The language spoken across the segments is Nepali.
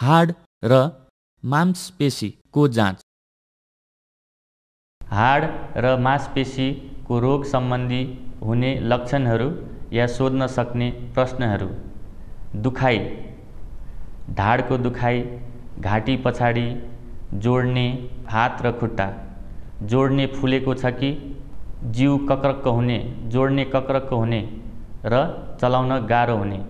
हाड र मांसपेशीको जाँच। हाड र मांसपेशीको रोग सम्बन्धी हुने लक्षणहरू या सोध्न सक्ने प्रश्नहरू। दुखाइ। ढाडको दुखाइ घाँटी पछाडि जोड्ने हात र खुट्टा। जोड्ने फुलेको छ कि? जिउ कक्रक्क हुने जोड्ने कक्रक्क हुने र चलाउन गाह्रो हुने।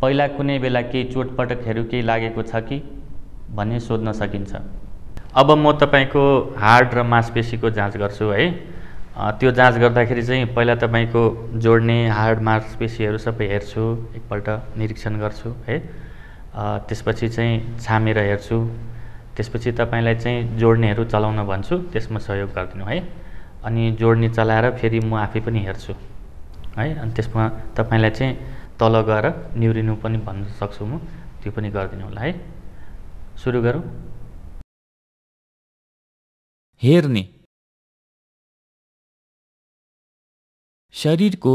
पहिला कुनै बेला केही चोटपटकहरू केही लागेको छ कि भन्ने सोध्न सकिन्छ। अब म तपाईँको हाड र मांसपेशीको जाँच गर्छु है। त्यो जाँच गर्दाखेरि चाहिँ पहिला तपाईँको जोड्ने हाड मांसपेशीहरू सबै हेर्छु एकपल्ट निरीक्षण गर्छु है। त्यसपछि चाहिँ छामेर हेर्छु। त्यसपछि तपाईँलाई चाहिँ जोड्नेहरू चलाउन भन्छु त्यसमा सहयोग गरिदिनु है। अनि जोड्ने चलाएर फेरि म आफै पनि हेर्छु है। अनि त्यसमा तपाईँलाई चाहिँ तल गएर निहुरिनु पनि भन्न सक्छु म। त्यो पनि गरिदिनु होला है। सुरु गरौँ। हेर्ने। शरीरको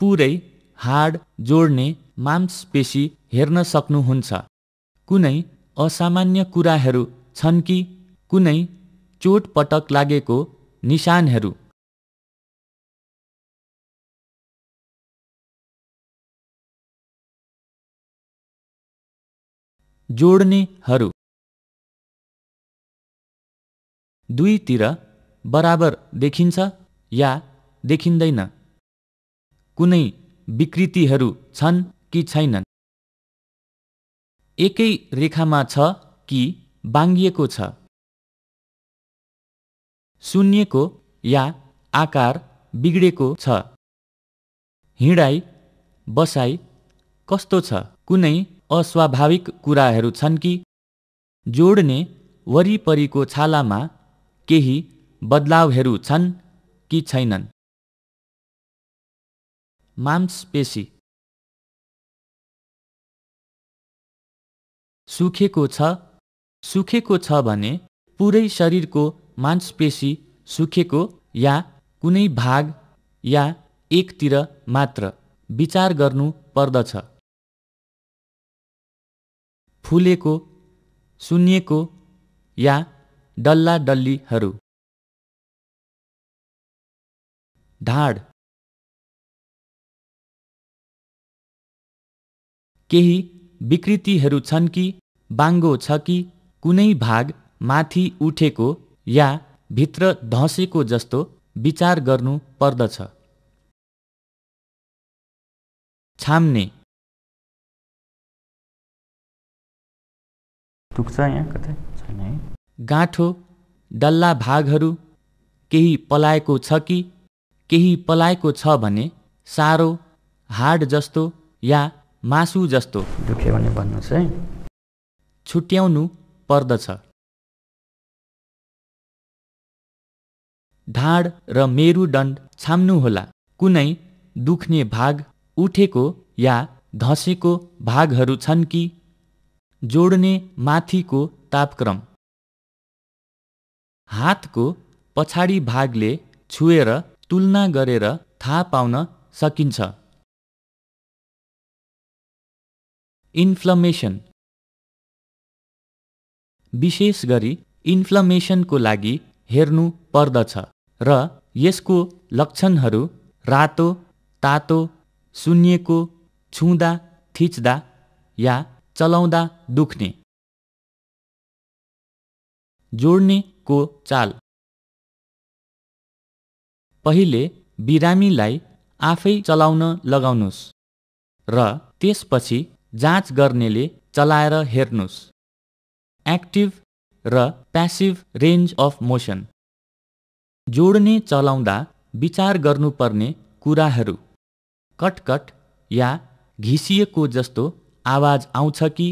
पुरै हाड जोड्ने मांसपेशी हेर्न सक्नुहुन्छ। कुनै असामान्य कुराहरू छन् कि कुनै चोटपटक लागेको निशानहरू। जोड्नेहरू। दुईतिर बराबर देखिन्छ या देखिँदैन। कुनै विकृतिहरू छन् कि छैनन्। एकै रेखामा छ कि बाङ्गिएको छ। शून्यको या आकार बिग्डेको छ। हिँडाइ बसाइ कस्तो छ? कुनै अस्वाभाविक कुराहरू छन् कि जोड्ने वरिपरिको छालामा केही बदलावहरू छन् कि छैनन्? मांसपेशी सुखेको छ। सुखेको छ भने पुरै शरीरको मांसपेशी सुखेको या कुनै भाग या एकतिर मात्र विचार गर्नु पर्दछ। फुलेको सुन्निएको या डल्ला डल्लीहरू ढाड। केही विकृतिहरू छन् कि बाङ्गो छ कि कुनै भाग माथि उठेको या भित्र धसेको जस्तो विचार गर्नु पर्दछ। छाम्ने। गाँठो डल्ला भागहरू केही पलाएको छ कि? केही पलाएको छ भने सारो हाड जस्तो या मासु जस्तो दुख्यो भने भन्नुहोस् है। छुट्याउनु पर्दछ। ढाड र मेरुदण्ड छाम्नुहोला कुनै दुख्ने भाग उठेको या धसेको भागहरू छन् कि? जोड्ने माथिको तापक्रम। हातको पछाडि भागले छुएर तुलना गरेर थाहा पाउन सकिन्छ। इन्फ्लमेसन। विशेष गरी इन्फ्लमेसनको लागि हेर्नु पर्दछ र यसको लक्षणहरू रातो तातो सुन्निएको छुँदा थिच्दा या चलाउँदा दुख्ने। जोड्नेको चाल। पहिले बिरामीलाई आफै चलाउन लगाउनुहोस् र त्यसपछि जाँच गर्नेले चलाएर हेर्नुहोस् एक्टिभ र प्यासिभ रेन्ज अफ मोसन। जोड्ने चलाउँदा विचार गर्नुपर्ने कुराहरू। कटकट या घिसिएको जस्तो आवाज आउँछ कि?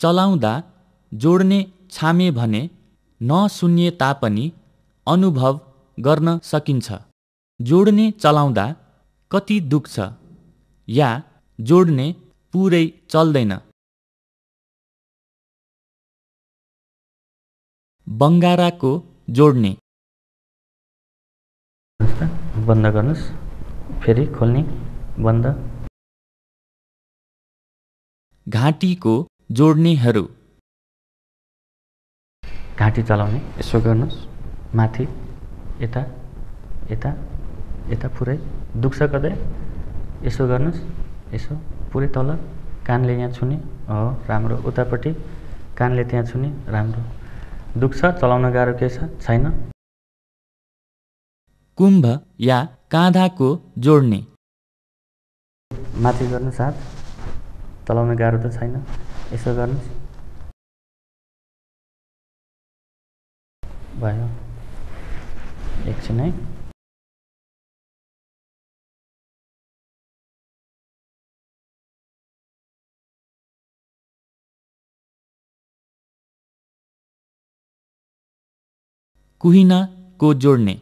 चलाउँदा जोड्ने छामे भने नसुन्ने तापनि अनुभव गर्न सकिन्छ। जोड्ने चलाउँदा कति दुख्छ या जोड्ने पुरै चल्दैन। बङ्गाराको जोड्ने। बन्द गर्नुहोस्। फेरि खोल्ने। बन्द। घाँटीको जोड्नेहरू। घाँटी चलाउने यसो गर्नुहोस्। माथि यता यता यता पुरै। दुख्छ कतै? यसो गर्नुहोस्। यसो। पुरै तल। कानले यहाँ छुने। हो राम्रो। उतापट्टि कानले त्यहाँ छुने। राम्रो। दुख्छ? चलाउन गाह्रो के छ? छैन? कुम्भ या काँधाको जोड्ने। माथि गर्नुहोस् हात। चलाउन गाह्रो त छैन। यसो गर्नुहोस्। भयो। एकछिन है। कुहिनाको जोड्ने?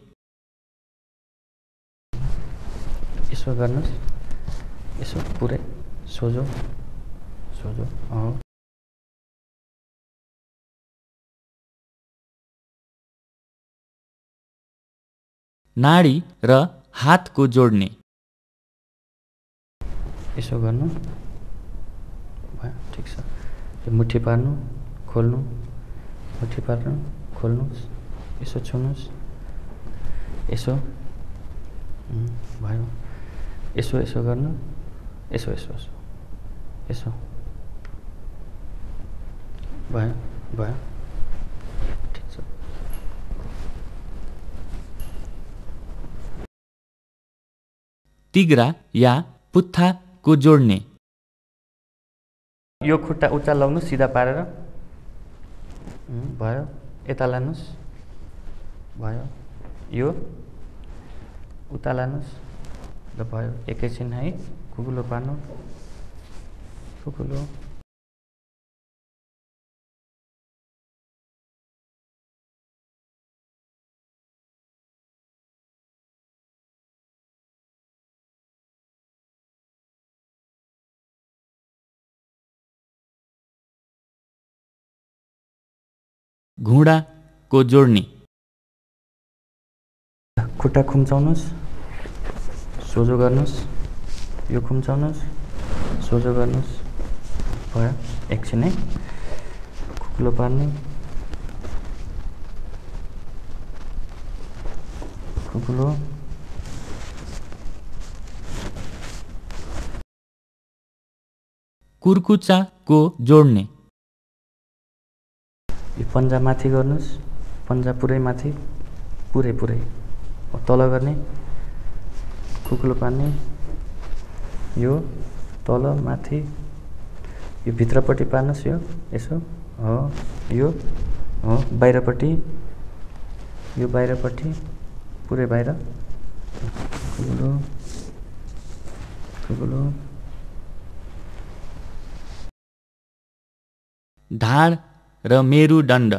यसो गर्नुहोस्। यसो पुरै सोझो। सोझो हो नाडी र हातको जोड्ने यसो गर्नु भयो ठिक छ मुठी पार्नु खोल्नु मुठी पार्नु खोल्नुहोस् यसो छुनुहोस् यसो भयो यसो यसो गर्नु यसो यसो यसो यसो भयो भयो ठिक छ तिग्रा या पुत्थाको जोड्ने यो खुट्टा उच्चा लाउनुहोस् सिधा पारेर भयो यता लानुहोस् भयो यो उता लानुहोस् ल भयो एकैछिन है खुकुलो पार्नु खुकुलो घुँडाको जोड्ने। खुट्टा खुम्चाउनुहोस् सोझो गर्नुहोस् यो खुम्चाउनुहोस् सोझो गर्नुहोस् भयो एकछिन है खुकुलो पार्नु। खुकुलो। कुर्कुचाको जोड्ने। यो पन्जा माथि गर्नुहोस्। पन्जा पुरै माथि। पुरै पुरै। तल गर्ने। खुकुलो पार्ने। यो तल माथि। यो भित्रपट्टि पार्नुहोस् यो। यसो। हो। यो। हो। बाहिरपट्टि। यो बाहिरपट्टि। पुरै बाहिर। खुकुलो खुकुलो ढाड र मेरुदण्ड।